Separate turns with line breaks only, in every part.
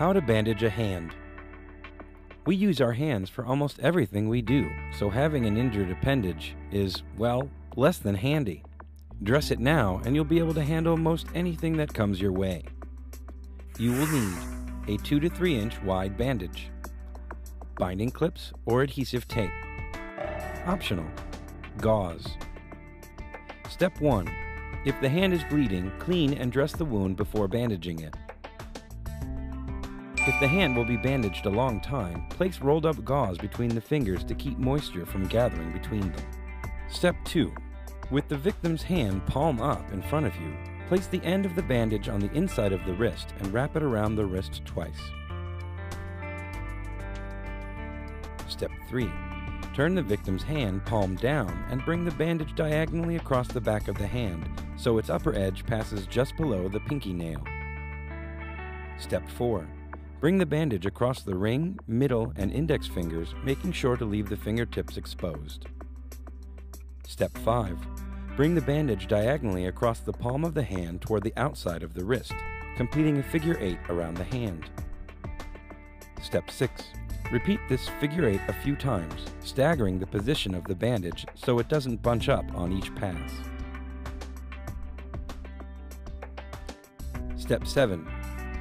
How to bandage a hand. We use our hands for almost everything we do, so having an injured appendage is, well, less than handy. Dress it now, and you'll be able to handle most anything that comes your way. You will need a 2 to 3 inch wide bandage, binding clips or adhesive tape. Optional, gauze. Step 1. If the hand is bleeding, clean and dress the wound before bandaging it. If the hand will be bandaged a long time, place rolled up gauze between the fingers to keep moisture from gathering between them. Step 2. With the victim's hand palm up in front of you, place the end of the bandage on the inside of the wrist and wrap it around the wrist twice. Step 3. Turn the victim's hand palm down and bring the bandage diagonally across the back of the hand so its upper edge passes just below the pinky nail. Step 4. Bring the bandage across the ring, middle, and index fingers, making sure to leave the fingertips exposed. Step 5. Bring the bandage diagonally across the palm of the hand toward the outside of the wrist, completing a figure 8 around the hand. Step 6. Repeat this figure 8 a few times, staggering the position of the bandage so it doesn't bunch up on each pass. Step 7.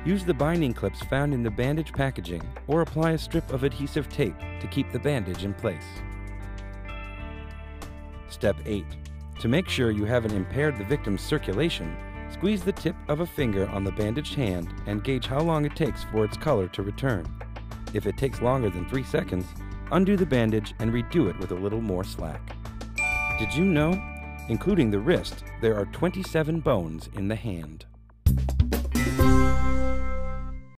Use the binding clips found in the bandage packaging or apply a strip of adhesive tape to keep the bandage in place. Step 8. To make sure you haven't impaired the victim's circulation, squeeze the tip of a finger on the bandaged hand and gauge how long it takes for its color to return. If it takes longer than 3 seconds, undo the bandage and redo it with a little more slack. Did you know? Including the wrist, there are 27 bones in the hand.